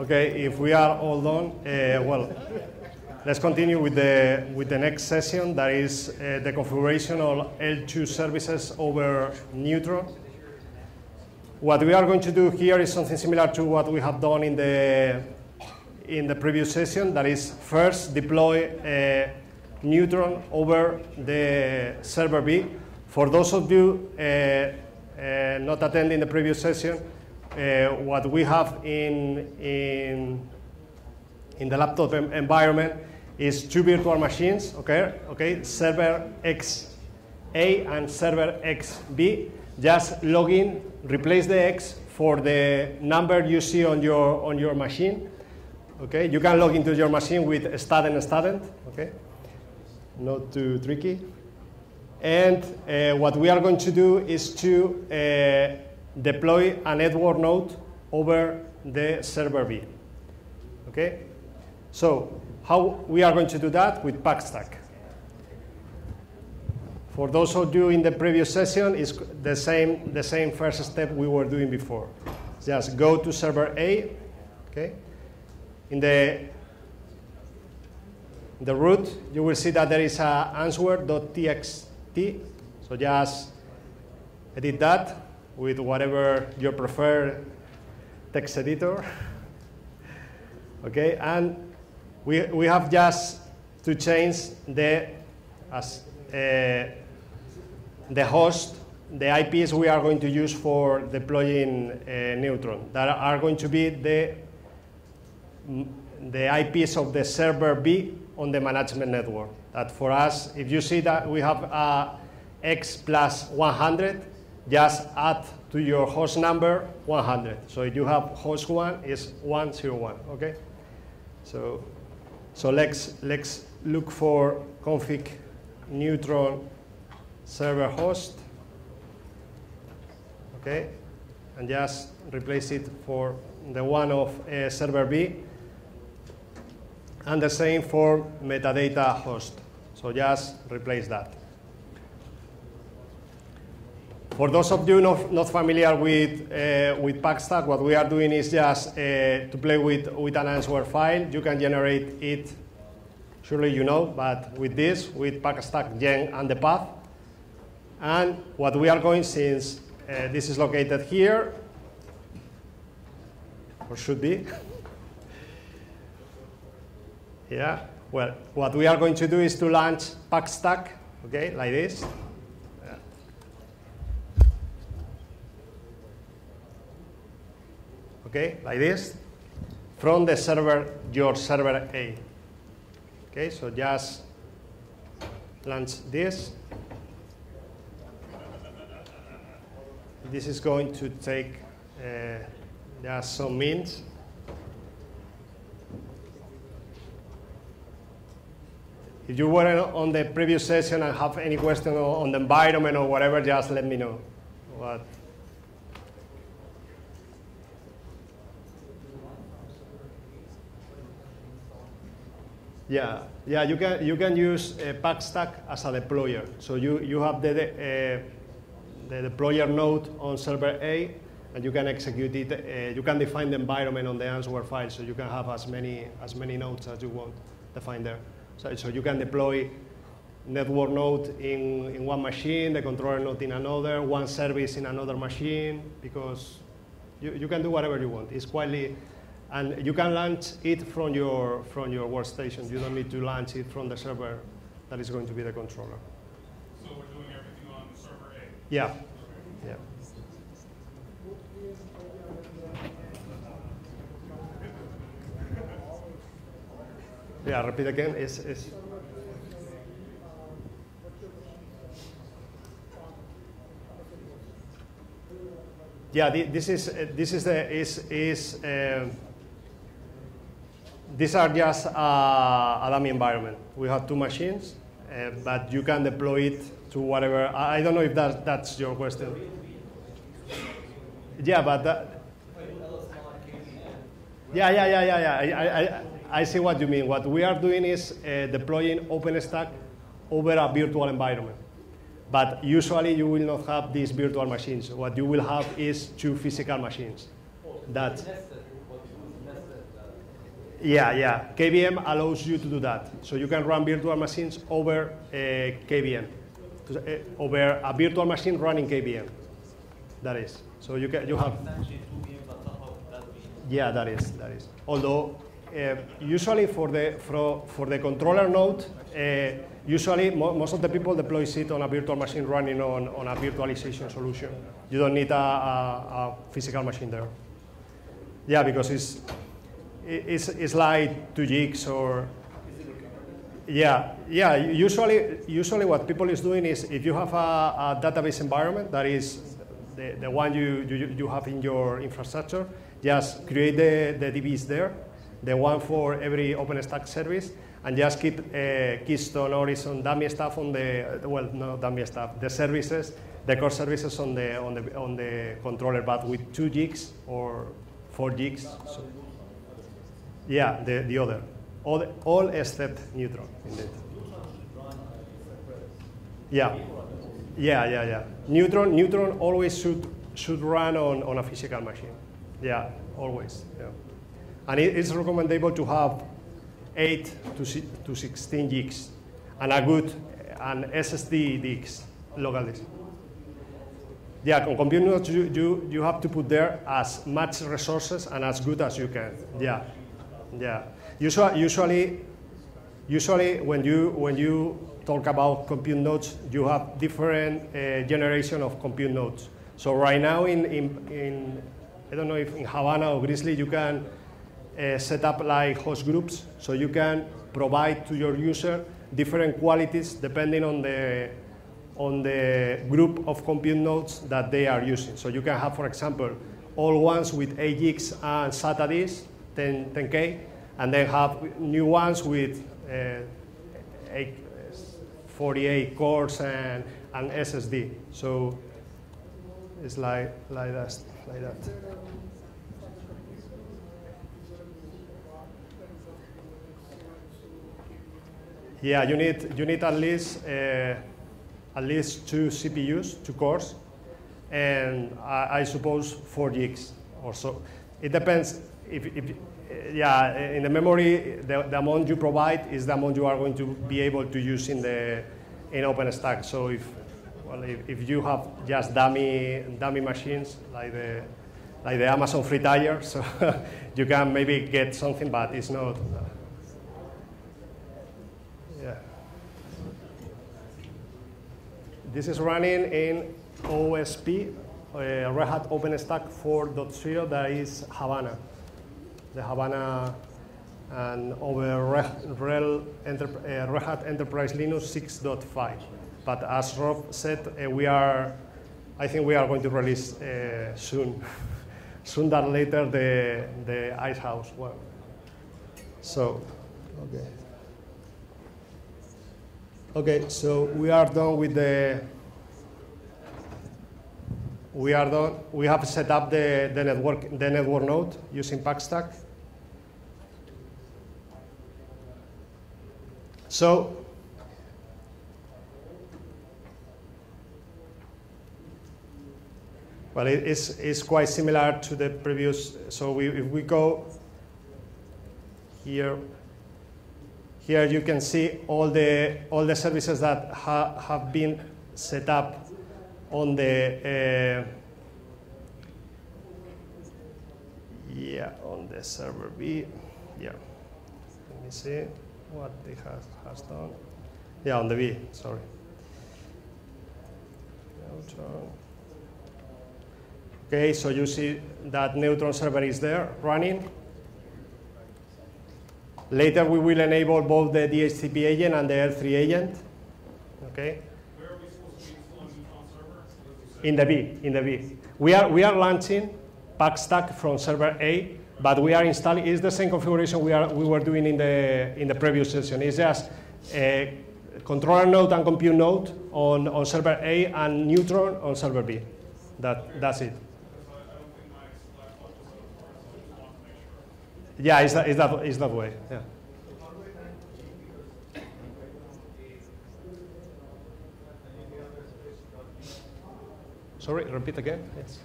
Okay, if we are all done, uh, well, let's continue with the, with the next session, that is uh, the configuration of L2 services over Neutron. What we are going to do here is something similar to what we have done in the, in the previous session, that is first deploy uh, Neutron over the server B. For those of you uh, uh, not attending the previous session, what we have in, in, in the laptop environment is two virtual machines, okay, okay, server XA and server XB. Just log in, replace the X for the number you see on your, on your machine. Okay, you can log into your machine with student student, okay, not too tricky. And uh, what we are going to do is to uh, deploy a network node over the server B. Okay? So how we are going to do that with Packstack. For those of you in the previous session, it's the same, the same first step we were doing before. Just go to server A, okay? In the, the root, you will see that there is a answer.txt. So just edit that with whatever your preferred text editor. okay, and we, we have just to change the, as, uh, the host, the IPs we are going to use for deploying uh, Neutron. That are going to be the, the IPs of the server B on the management network. That for us, if you see that we have uh, X plus 100, just add to your host number 100. So if you have host one, is 101, okay? So, so let's, let's look for config neutron server host, okay? And just replace it for the one of uh, server B. And the same for metadata host. So just replace that. For those of you not, not familiar with, uh, with Packstack, what we are doing is just uh, to play with, with an answer file. You can generate it, surely you know, but with this, with Packstack gen and the path. And what we are going, since uh, this is located here, or should be, yeah, well, what we are going to do is to launch Packstack, okay, like this. Okay, like this, from the server, your server A. Okay, so just launch this. This is going to take uh, just some minutes. If you were on the previous session and have any question on the environment or whatever, just let me know. Yeah, yeah, you can you can use uh, Packstack as a deployer. So you you have the uh, the deployer node on server A, and you can execute it. Uh, you can define the environment on the answer file, so you can have as many as many nodes as you want defined there. So, so you can deploy network node in, in one machine, the controller node in another, one service in another machine, because you, you can do whatever you want. It's quite and you can launch it from your, from your workstation. You don't need to launch it from the server that is going to be the controller. So we're doing everything on server A? Yeah. Yeah. Yeah, repeat again. Is is yeah. This is this is the is is. Uh, these are just uh, a dummy environment. We have two machines, uh, but you can deploy it to whatever. I, don't know if that, that's your question. Yeah, but that, yeah, yeah, yeah, yeah, yeah. I, I, I see what you mean. What we are doing is uh, deploying OpenStack over a virtual environment. But usually you will not have these virtual machines. What you will have is two physical machines. That Yeah, yeah. KVM allows you to do that. So you can run virtual machines over uh, KVM, uh, over a virtual machine running KVM. That is. So you can you have. Yeah, that is that is. Although uh, usually for the for, for the controller node, uh, usually mo most of the people deploy it on a virtual machine running on, on a virtualization solution. You don't need a, a, a physical machine there. Yeah, because it's it's, it's like two gigs or yeah yeah usually usually what people is doing is if you have a, a database environment that is the, the one you, you, you have in your infrastructure just create the, the DBs there the one for every OpenStack service and just keep uh, Keystone, Horizon, dummy stuff on the well, no dummy stuff, the services, the core services on the on the on the controller, but with two gigs or four gigs. So. Yeah, the, the other. All, all except neutron, indeed. Yeah. Yeah, yeah, yeah. Neutron, neutron always should, should run on, on a physical machine. Yeah, always. Yeah. And it, it's recommendable to have 8 to, to 16 gigs and a good an SSD disk, local disk. Yeah, on compute nodes, you, you, you have to put there as much resources and as good as you can. Yeah. Yeah. Usually, usually, usually when you when you talk about compute nodes, you have different uh, generation of compute nodes. So right now in, in, in I don't know if in Havana or Grizzly you can uh, set up like host groups, so you can provide to your user different qualities depending on the on the group of compute nodes that they are using. So you can have, for example, all ones with 8 gigs and SATA disk, 10, 10K, and then have new ones with uh, eight, 48 cores and, and SSD. So it's like, like, that, like that. Yeah, you need, you need at least, uh, at least two CPUs, two cores, and I, I suppose four gigs or so. It depends if, if yeah, in the memory, the, the, amount you provide is the amount you are going to be able to use in the in OpenStack. So if well, if, if you have just dummy dummy machines like the like the Amazon free tire, so you can maybe get something, but it's not. Uh, yeah. This is running in OSP, uh, Red Hat OpenStack 4.0, that is Havana the Havana and over Red, uh, Red Hat Enterprise Linux 6.5. But as Rob said, uh, we are, I think we are going to release uh, soon, sooner than later, the, the Icehouse one. So, okay. Okay, so we are done with the, we are done, we have set up the, the network, the network node using Packstack. So well, it is it's quite similar to the previous. So we, if we go here, here you can see all the all the services that ha, have been set up on the uh, yeah on the server B. Yeah, let me see what it has, has done. Yeah, on the V, sorry. Neutron. Okay, so you see that Neutron server is there running. Later we will enable both the DHCP agent and the L3 agent. Okay. Where are we supposed to be on Neutron server? In the V, in the V. We are, we are launching Packstack from server A but we are installing, it's the same configuration we, are, we were doing in the, in the previous session. It's just a controller node and compute node on, on server A and Neutron on server B. That, that's it. Yeah, it's that, it's that, it's that way. Yeah. Sorry, repeat again. Yes.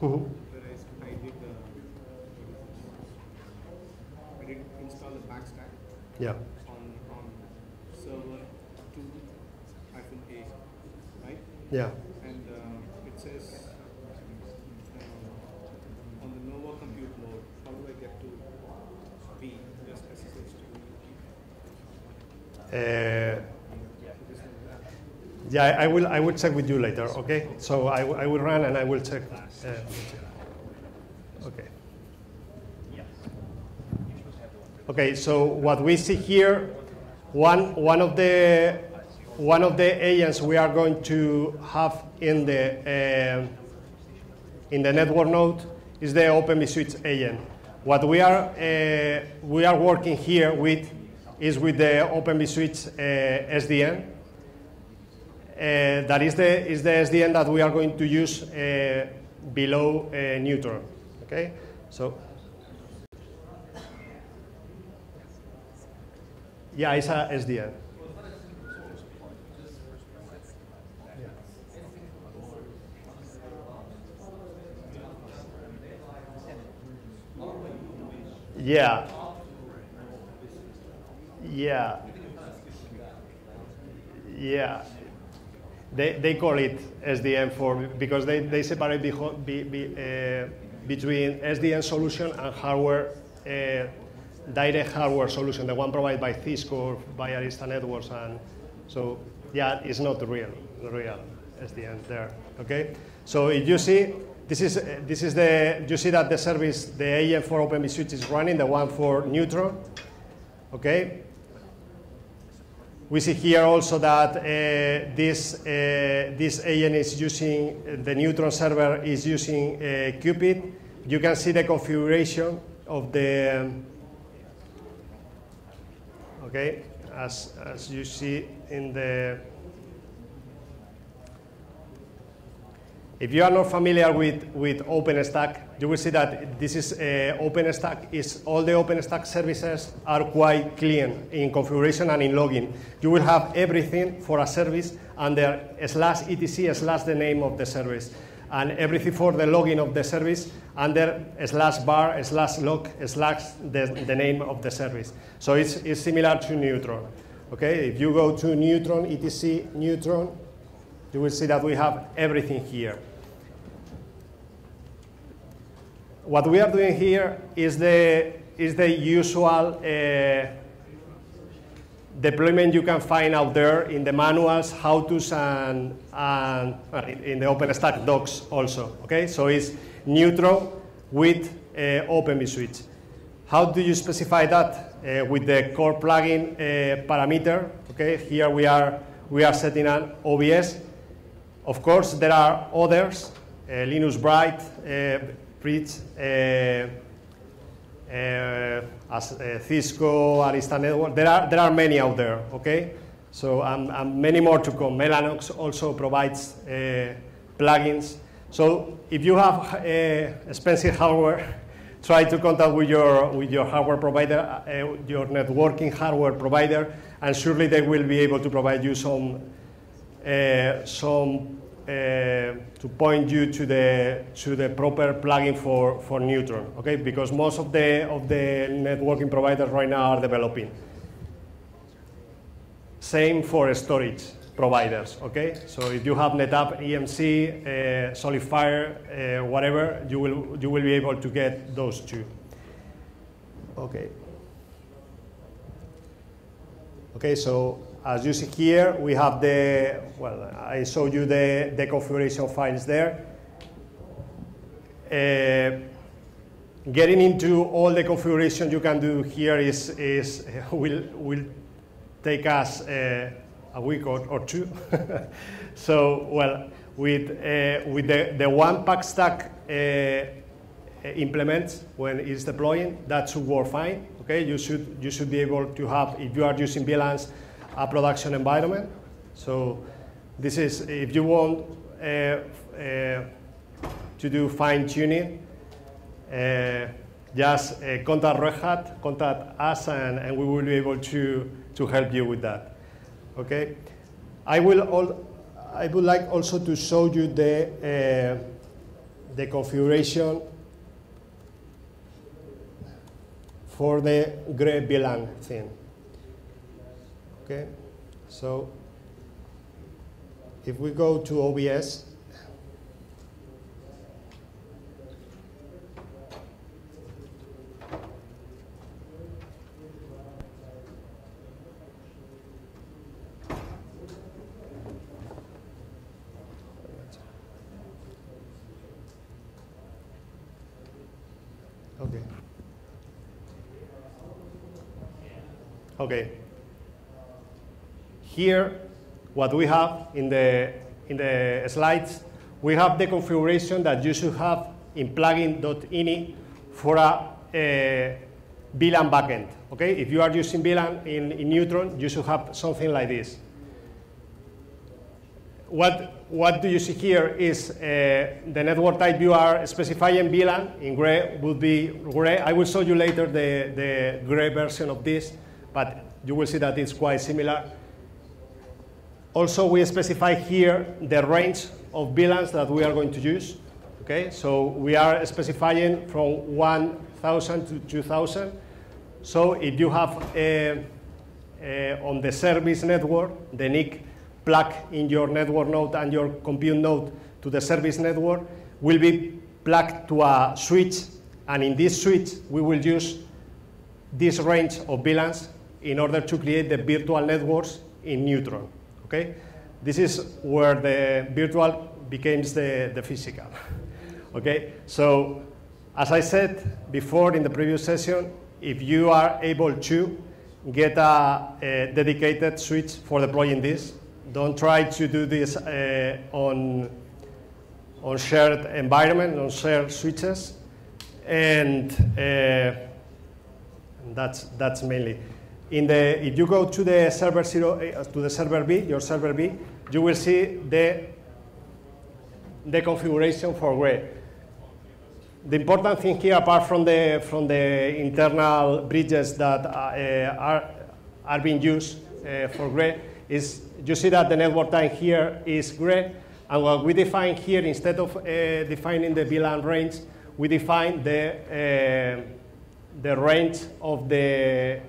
Where I, s- I did I did install the Packstack Yeah. on, on server two hyphen A, right? Yeah. And uh, it says um, on the Nova compute node, how do I get to B? Just SSH to Uh. Yeah, I will, I will check with you later, okay? So I, I will run and I will check. uh, Okay. Okay, so what we see here, one, one of the, one of the agents we are going to have in the, um in the network node is the OpenVSwitch agent. What we are, uh, we are working here with is with the Open vSwitch uh, SDN. Uh, that is the, is the SDN that we are going to use uh, below Neutron. Okay, so yeah, it's a SDN. Yeah. Yeah. Yeah. They, they call it SDN for because they, they separate be, be, uh, between SDN solution and hardware, uh, direct hardware solution, the one provided by Cisco or by Arista Networks. And so, yeah, it's not real, real SDN there. Okay. So if you see, this is uh, this is the you see that the service, the agent for Open vSwitch is running, the one for Neutron. Okay. We see here also that uh, this, uh, this agent is using, the Neutron server is using uh, Qpid. You can see the configuration of the, okay, as, as you see in the, If you are not familiar with, with OpenStack, you will see that this is uh, OpenStack is all the OpenStack services are quite clean in configuration and in logging. You will have everything for a service under slash etc slash the name of the service, and everything for the logging of the service under slash var slash log slash the, the name of the service. So it's, it's similar to Neutron. Okay, if you go to Neutron etc Neutron, you will see that we have everything here. What we are doing here is the, is the usual uh, deployment you can find out there in the manuals, how-tos, and, and in- the OpenStack docs also. Okay, so it's neutral with uh. How do you specify that? Uh, with the core plugin uh, parameter. Okay, here we are we are setting an OVS. Of course, there are others, uh, Linux Bright, Bridge, uh, uh, as uh, Cisco, Arista Network. There are, there are many out there, okay? So, and, and many more to come. Mellanox also provides plugins. So, if you have expensive hardware, try to contact with your, with your hardware provider, uh, your networking hardware provider, and surely they will be able to provide you some uh, some to point you to the to the proper plugin for for Neutron, okay? Because most of the of the networking providers right now are developing. Same for storage providers, okay? So if you have NetApp, EMC, uh, SolidFire, uh, whatever, you will you will be able to get those two. Okay. Okay, so as you see here, we have the, well, I showed you the, the configuration files there. Uh, getting into all the configuration you can do here is, is will, will take us uh, a week or, or two. so, well, with, uh, with the, the one Packstack uh, implements when it's deploying, that should work fine. Okay, you should you should be able to have if you are using VLANs a production environment. So this is if you want uh, uh, to do fine tuning, uh, just uh, contact Red Hat, contact us, and, and we will be able to to help you with that. Okay, I will all. I would like also to show you the. Uh, the configuration for the GRE VLAN thing. Okay, so if we go to OVS, Okay. Here, what we have in the, in the slides, we have the configuration that you should have in plugin.ini for a, a VLAN backend. Okay, if you are using VLAN in, in Neutron, you should have something like this. What, what do you see here is uh, the network type you are specifying VLAN in GRE would be GRE. I will show you later the, the GRE version of this, but you will see that it's quite similar. Also, we specify here the range of VLANs that we are going to use. Okay, so we are specifying from 1,000 to 2,000. So if you have uh, uh, on the service network, the NIC plug in your network node and your compute node to the service network will be plugged to a switch, and in this switch, we will use this range of VLANs in order to create the virtual networks in Neutron. Okay? This is where the virtual becomes the, the physical. okay? So, as I said before in the previous session, if you are able to get a, a dedicated switch for deploying this, don't try to do this uh, on, on shared environment, on shared switches. And uh, that's, that's mainly. In the, if you go to the server zero, uh, to the server B, your server B, you will see the, the configuration for GRE. The important thing here, apart from the, from the internal bridges that uh, are, are being used uh, for GRE, is you see that the network time here is GRE, and what we define here, instead of uh, defining the VLAN range, we define the, the range of the,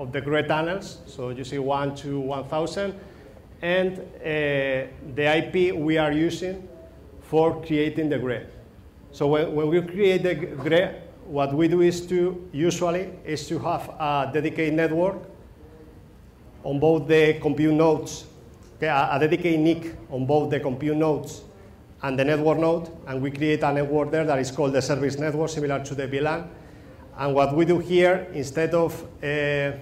of the GRE tunnels. So you see 1 to 1000. And uh, the IP we are using for creating the GRE. So when, when we create the GRE, what we do is to, usually, is to have a dedicated network on both the compute nodes, okay, a, a dedicated NIC on both the compute nodes and the network node, and we create a network there that is called the service network, similar to the VLAN. And what we do here, instead of uh,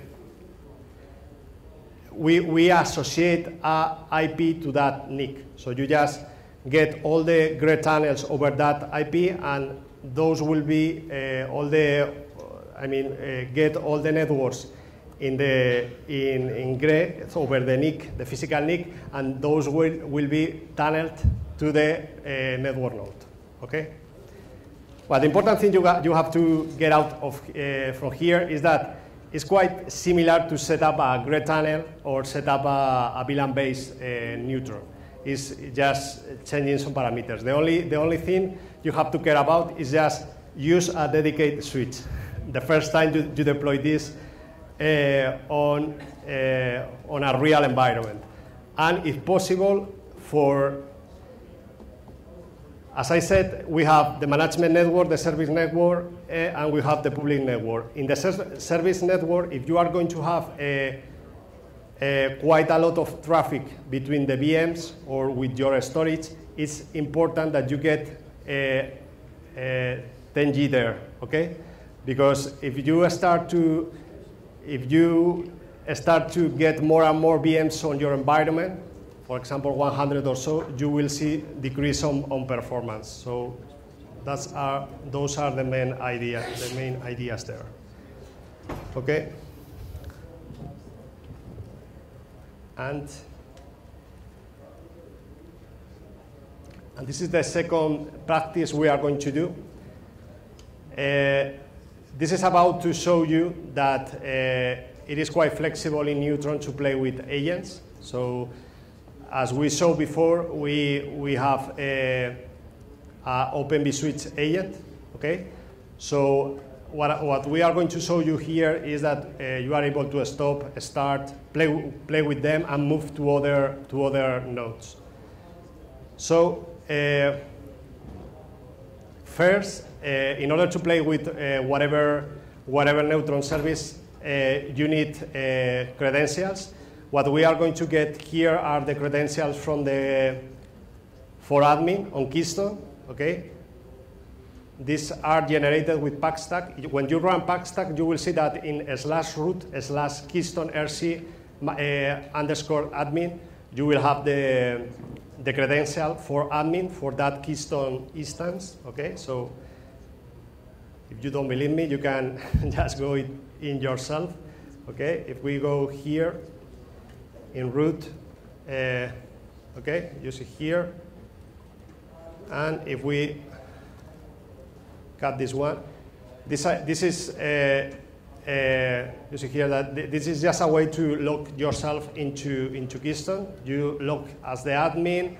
we, we associate IP to that NIC. So you just get all the GRE tunnels over that IP, and those will be uh, all the, I mean, uh, get all the networks in the in, in GRE over the NIC, the physical NIC, and those will, will be tunneled to the uh, network node. Okay. Well, the important thing you, got, you have to get out of uh, from here is that it's quite similar to set up a GRE tunnel or set up a, a VLAN-based uh, neutron. It's just changing some parameters. The only, the only thing you have to care about is just use a dedicated switch. The first time you, you deploy this uh, on, uh, on a real environment. And if possible, for as I said, we have the management network, the service network, uh, and we have the public network. In the ser service network, if you are going to have a, a quite a lot of traffic between the VMs or with your storage, it's important that you get a, a 10G there, okay? Because if you start to, if you start to get more and more VMs on your environment, for example, 100 or so, you will see decrease on, on performance. So that's our, those are the main idea, the main ideas there. Okay. And and this is the second practice we are going to do. Uh, this is about to show you that uh, it is quite flexible in Neutron to play with agents. So as we saw before, we, we have a, uh, Open vSwitch agent. Okay, so what, what we are going to show you here is that uh, you are able to stop, start, play, play with them, and move to other to other nodes. So uh, first, uh, in order to play with uh, whatever whatever Neutron service, uh, you need uh, credentials. What we are going to get here are the credentials from the for admin on Keystone. Okay, these are generated with Packstack. When you run Packstack, you will see that in slash root slash keystone rc uh, underscore admin, you will have the, the credential for admin for that keystone instance. Okay, so if you don't believe me, you can just go in yourself. Okay, if we go here in root, uh, okay, you see here, and if we cut this one, this, uh, this is, uh, uh, you see here that this is just a way to log yourself into, into Keystone. You log as the admin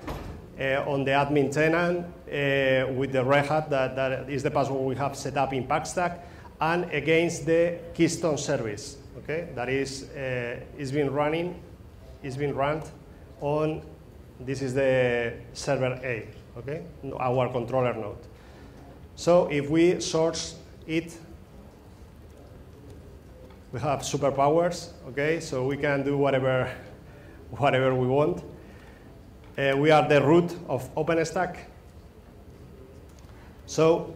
uh, on the admin tenant uh, with the Red Hat, that, that is the password we have set up in Packstack, and against the Keystone service, okay? That is, is been running, is being run on, this is the server A, okay? Our controller node. So if we source it, we have superpowers, okay? So we can do whatever, whatever we want. Uh, we are the root of OpenStack. So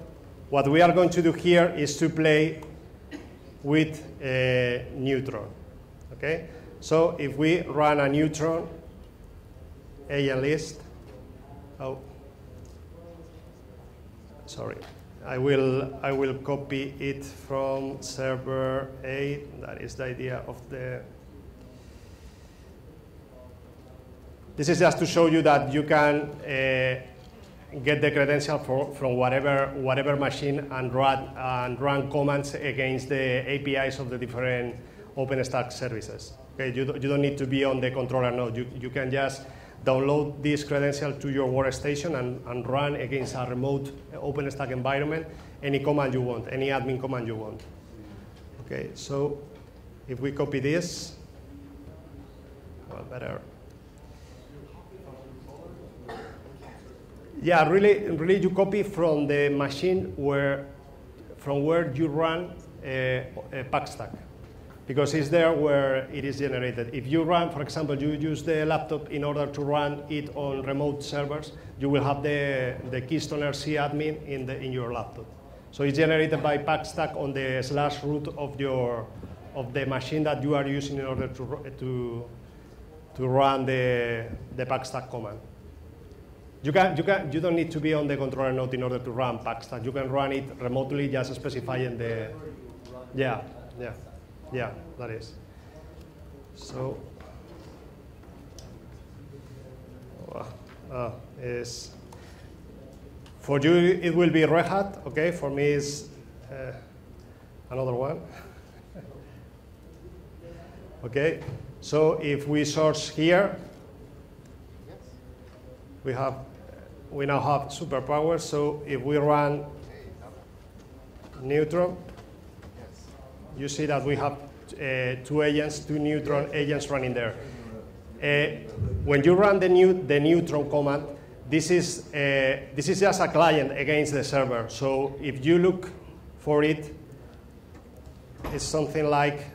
what we are going to do here is to play with uh, Neutron, okay? So if we run a Neutron agent list, oh, sorry. I will, I will copy it from server 8. That is the idea of the. This is just to show you that you can uh, get the credential for, from whatever, whatever machine and run, and run commands against the APIs of the different OpenStack services. Okay, you, do, you don't need to be on the controller node. You, you can just download this credential to your workstation and, and run against a remote uh, OpenStack environment any command you want, any admin command you want. Okay, so if we copy this, well, better. Yeah, really, really, you copy from the machine where, from where you run a, a Packstack because it's there where it is generated. If you run, for example, you use the laptop in order to run it on remote servers, you will have the, the Keystone RC admin in, the, in your laptop. So it's generated by Packstack on the slash root of, your, of the machine that you are using in order to, to, to run the, the Packstack command. You, can, you, can, you don't need to be on the controller node in order to run Packstack. You can run it remotely, just specifying the, yeah, yeah. Yeah, that is. So, uh, is for you it will be Red Hat. Okay, for me is uh, another one. okay, so if we source here, we have we now have superpowers. So if we run Neutron you see that we have uh, two agents, two Neutron agents running there. Uh, when you run the, new, the Neutron command, this is, uh, this is just a client against the server. So if you look for it, it's something like,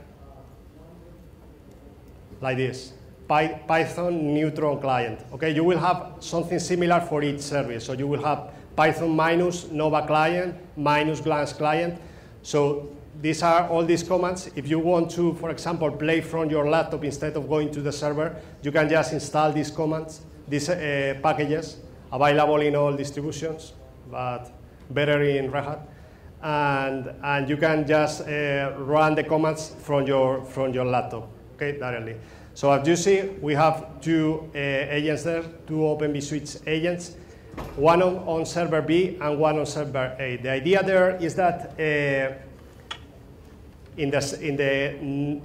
like this. Python Neutron client. Okay, you will have something similar for each service. So you will have Python minus Nova client, minus Glance client. So these are all these commands. If you want to, for example, play from your laptop instead of going to the server, you can just install these commands, these uh, packages, available in all distributions, but better in Red Hat. And, and you can just uh, run the commands from your, from your laptop, okay, directly. So as you see, we have two uh, agents there, two Open vSwitch agents, one on, on server B and one on server A. The idea there is that uh, in the, in the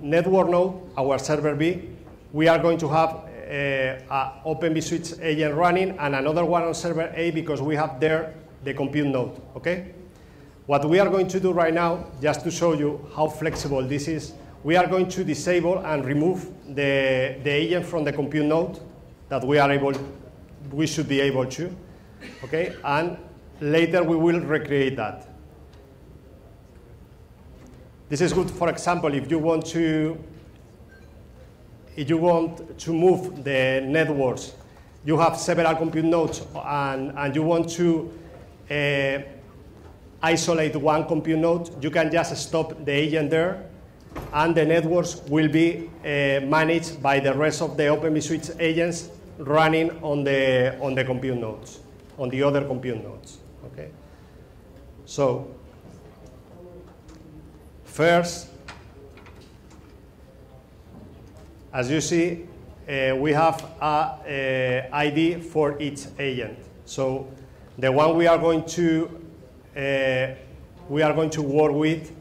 network node, our server B, we are going to have uh, Open vSwitch agent running and another one on server A because we have there the compute node, okay? What we are going to do right now, just to show you how flexible this is, we are going to disable and remove the, the agent from the compute node that we are able, we should be able to, okay? And later we will recreate that. This is good, for example, if you want to, if you want to move the networks, you have several compute nodes and, and you want to uh, isolate one compute node, you can just stop the agent there and the networks will be uh, managed by the rest of the Open vSwitch agents running on the, on the compute nodes, on the other compute nodes, okay? So, first, as you see, uh, we have a, a ID for each agent. So the one we are going to uh, we are going to work with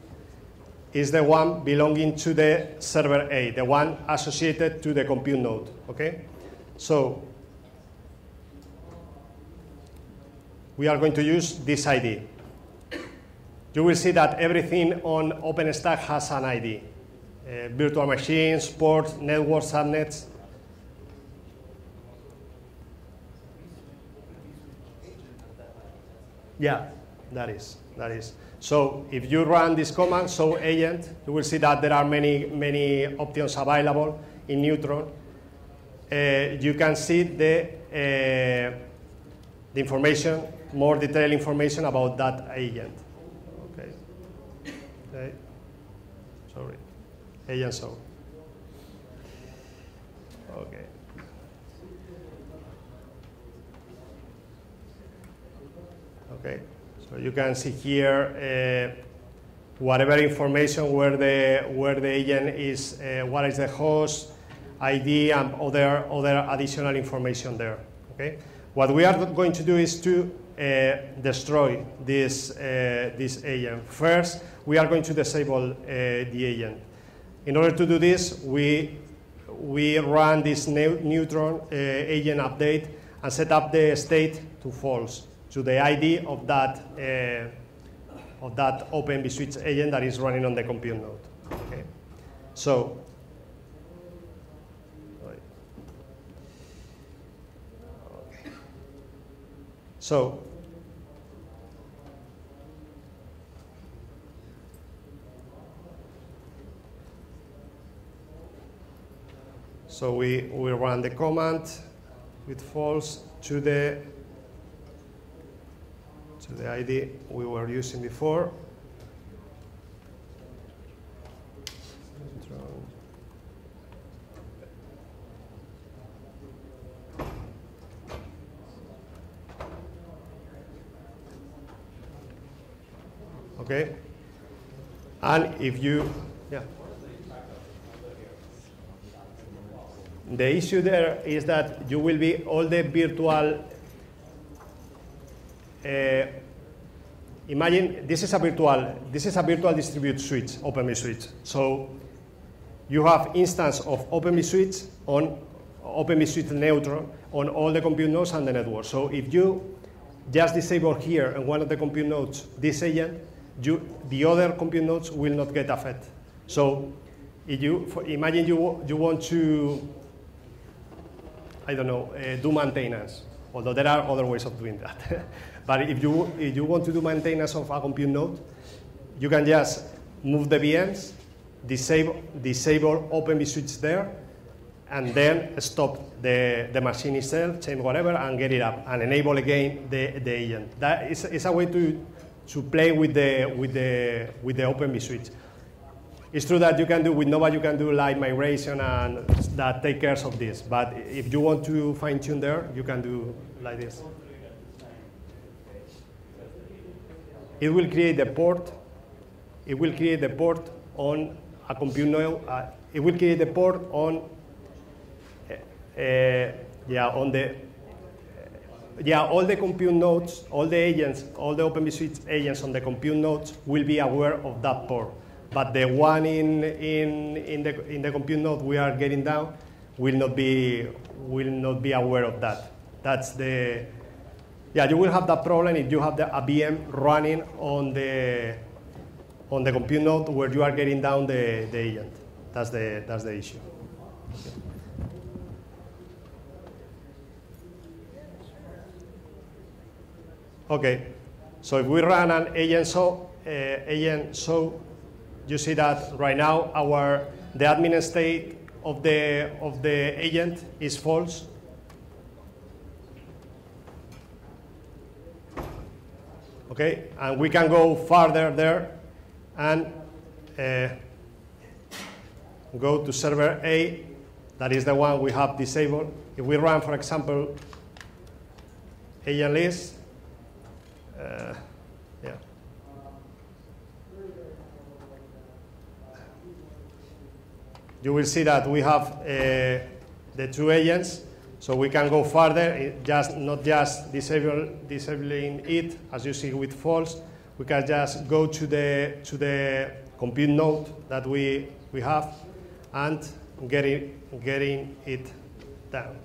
is the one belonging to the server A, the one associated to the compute node. Okay, so we are going to use this ID. You will see that everything on OpenStack has an ID. Uh, virtual machines, ports, networks, subnets. Yeah, that is, that is. So if you run this command, show agent, you will see that there are many, many options available in Neutron. Uh, you can see the, uh, the information, more detailed information about that agent. Okay. Sorry. Agent show. Okay. Okay, so you can see here uh, whatever information where the where the agent is, uh, what is the host ID, and other other additional information there. Okay, what we are going to do is to uh, destroy this uh, this agent. First, we are going to disable uh, the agent. In order to do this, we we run this Neutron uh, agent update and set up the state to false to the ID of that, uh, of that Open vSwitch agent that is running on the compute node. Okay. So, so So we, we run the command with false to the to the ID we were using before. Okay? And if you, yeah. The issue there is that you will be all the virtual uh, imagine this is a virtual this is a virtual distributed switch, Open switch. So you have instance of Open switch on Open switch neutron on all the compute nodes and the network. So if you just disable here in one of the compute nodes this agent, you, the other compute nodes will not get affected. So if you imagine you you want to I don't know uh, do maintenance, although there are other ways of doing that. But if you, if you want to do maintenance of a compute node, you can just move the VMs, disable, disable Open vSwitch there, and then stop the, the machine itself, change whatever, and get it up, and enable again the, the agent. That is, is a way to, to play with the, with the, with the Open vSwitch. It's true that you can do with Nova, you can do live migration and that take care of this. But if you want to fine tune there, you can do like this. it will create the port. It will create the port on a compute node. Uh, it will create the port on, uh, yeah, on the, yeah, all the compute nodes, all the agents, all the Open vSwitch agents on the compute nodes will be aware of that port. But the one in, in, in, the, in the compute node we are getting down will not be, will not be aware of that. That's the, Yeah, you will have that problem if you have the, a VM running on the on the compute node where you are getting down the, the agent. That's the that's the issue. Okay, so if we run an agent so uh, agent so, you see that right now our the admin state of the of the agent is false. Okay, and we can go farther there and uh, go to server A, that is the one we have disabled. If we run, for example, agent list, uh, yeah. You will see that we have uh, the two agents, so we can go further, just not just disable, disabling it, as you see with false, we can just go to the, to the compute node that we, we have and getting, getting it down.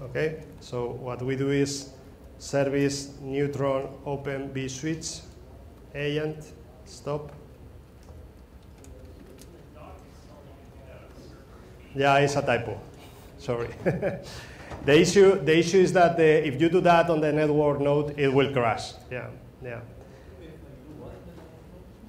Okay, so what we do is service neutron openvswitch agent stop. Yeah, it's a typo. Sorry. the issue the issue is that the, if you do that on the network node, it will crash. Yeah, yeah.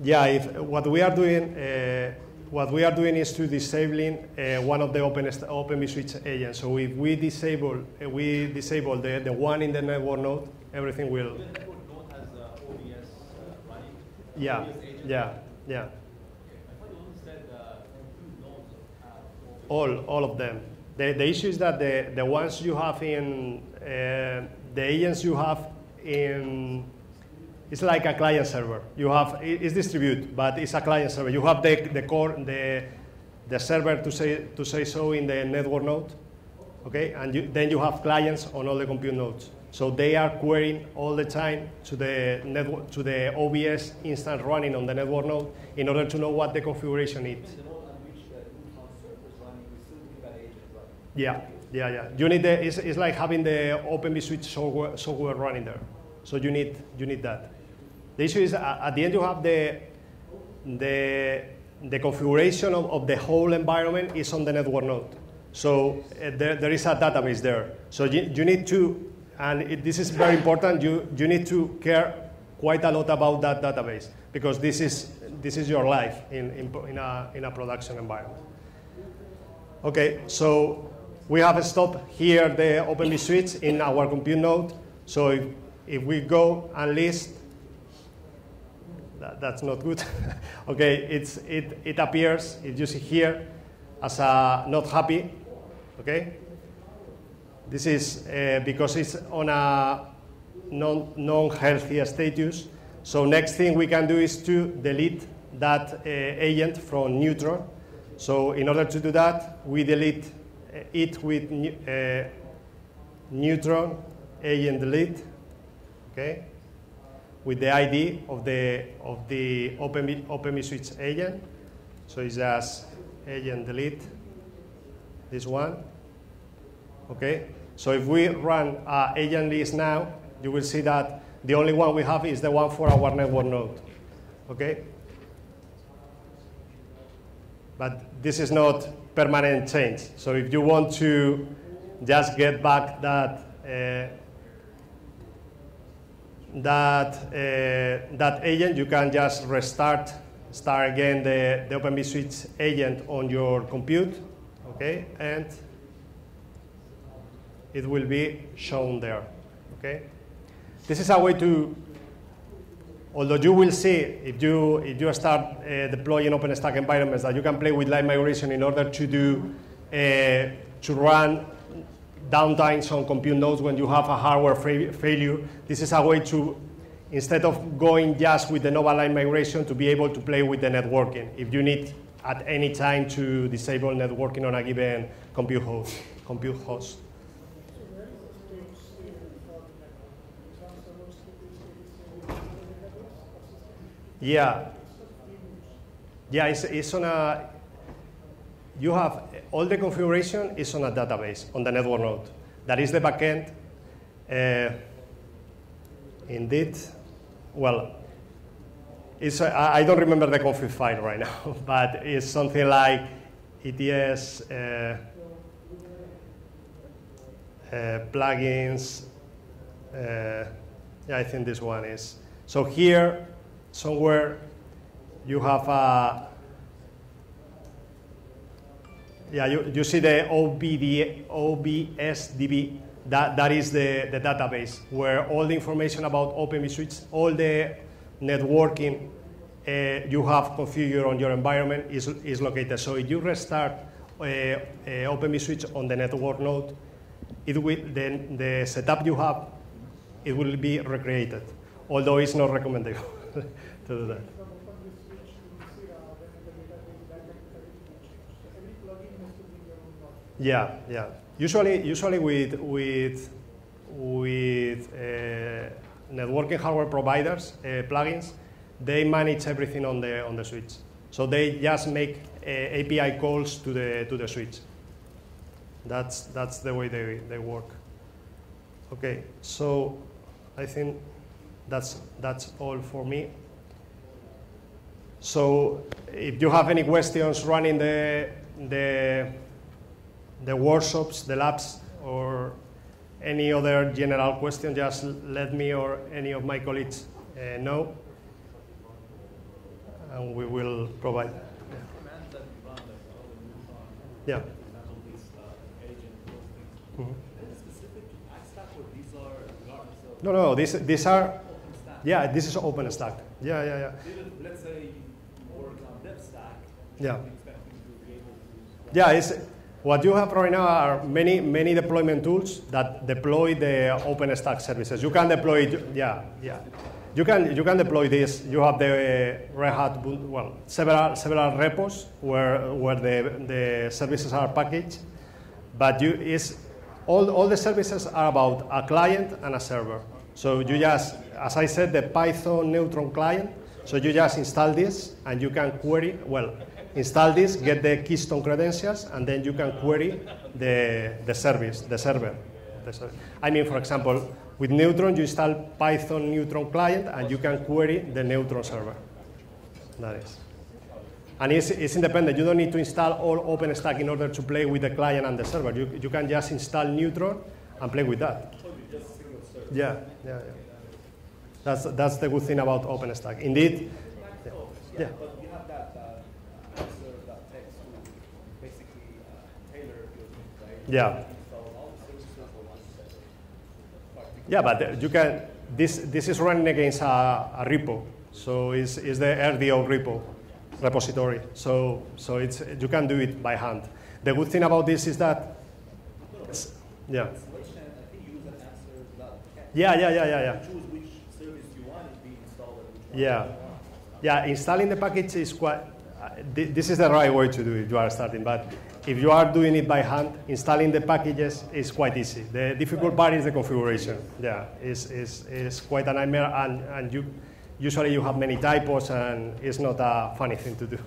Yeah, if what we are doing, uh, what we are doing is to disabling uh, one of the open open vSwitch agents. So if we disable uh, we disable the, the one in the network node, everything will. The network node has uh, OVS uh, running. Yeah, OVS yeah, yeah. Okay. I thought you only said uh, two nodes have OVS. All all of them. The, the issue is that the, the ones you have in uh, the agents you have in it's like a client server. You have it- it's distributed, but it's a client server. You have the, the core the the server to say to say so in the network node, okay, and you, then you have clients on all the compute nodes. So they are querying all the time to the network to the OVS instance running on the network node in order to know what the configuration is. The node on which the Neutron server is running, we still need that agent running. Yeah, yeah, yeah. You need the, it's, it's like having the Open vSwitch software, software running there. So you need, you need that. The issue is at the end you have the, the, the configuration of, of the whole environment is on the network node. So uh, there, there is a database there. So you, you need to, and it, this is very important, you, you need to care quite a lot about that database because this is, this is your life in, in, in, a, in a production environment. Okay, so we have stopped here the Open vSwitch in our compute node. So if, if we go and list, that, that's not good. okay, it's, it, it appears, if you see here, as a not happy. Okay, this is uh, because it's on a non, non-healthy status. So next thing we can do is to delete that uh, agent from neutron. So in order to do that, we delete it with uh, neutron agent delete, okay, with the ID of the of the open open switch agent. So it's just agent delete this one. Okay. So if we run uh, agent list now, you will see that the only one we have is the one for our network node. Okay. But this is not permanent change. So if you want to just get back that uh, that uh, that agent, you can just restart, start again the, the Open vSwitch agent on your compute, okay, and it will be shown there, okay. This is a way to although you will see if you if you start uh, deploying OpenStack environments that you can play with live migration in order to do uh, to run downtimes on compute nodes when you have a hardware fa- failure. This is a way to instead of going just with the Nova live migration to be able to play with the networking if you need at any time to disable networking on a given compute host. Compute host. Yeah. Yeah, it's, it's on a, you have, all the configuration is on a database, on the network node. that is the backend. Uh, indeed, well, it's, I I don't remember the config file right now, but it's something like ETS uh, uh, plugins. Uh, yeah, I think this one is. So here, somewhere, you have a. Yeah, you, you see the OBD, OVSDB. That, that is the, the database where all the information about Open vSwitch, all the networking uh, you have configured on your environment is, is located. So if you restart uh, uh, on the network node, it will, then the setup you have, it will be recreated, although it's not recommendable to do that. Yeah, yeah. Usually, usually with with with uh, networking hardware providers, uh, plugins, they manage everything on the on the switch. So they just make uh, API calls to the to the switch. That's that's the way they they work. Okay, so I think that's that's all for me. So if you have any questions running the the the workshops, the labs, or any other general question, just let me or any of my colleagues uh, know, and we will provide. commands that we run, like all the Neutron, Yeah. these uh, agent, those things. Mhm. Is it specific to iStack or these are regardless of No, no, these, these are? Yeah, this is OpenStack. Yeah, yeah, yeah. Let's say you work on DevStack, Yeah. you expect me to be able to. Yeah, it's, what you have right now are many, many deployment tools that deploy the OpenStack services. You can deploy, it- yeah, yeah. You can, you can deploy this. You have the uh, Red Hat, well, several, several repos where, where the, the services are packaged. But you, is, all, all the services are about a client and a server. So you just, as I said, the Python Neutron client. So you just install this and you can query, well, install this, get the Keystone credentials, and then you can query the, the service, the server. The I mean, for example, with Neutron, you install Python Neutron client and you can query the Neutron server. That is. And it's, it's independent. You don't need to install all OpenStack in order to play with the client and the server. You, you can just install Neutron and play with that. Yeah, yeah, yeah. That's, that's the good thing about OpenStack. Indeed, yeah. But you have that uh, answer, that text to basically uh, tailor your needs, right? Yeah. Install all the services for one part. Yeah, but uh, you can, this, this is running against a, a repo. So it's, it's the RDO repo repository. So, so it's, you can do it by hand. The good thing about this is that, yeah. Installation, I think you use an answer dot text. Yeah, yeah, yeah, yeah, yeah. Choose which service you want to be installed and which one. Yeah, yeah. Installing the package is quite. Uh, this is the right way to do it. You are starting, but if you are doing it by hand, installing the packages is quite easy. The difficult part is the configuration. Yeah, is is is quite a nightmare, and and you usually you have many typos, and it's not a funny thing to do.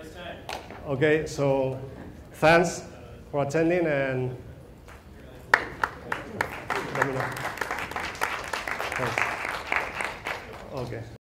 It's okay, so thanks for attending, and Okay.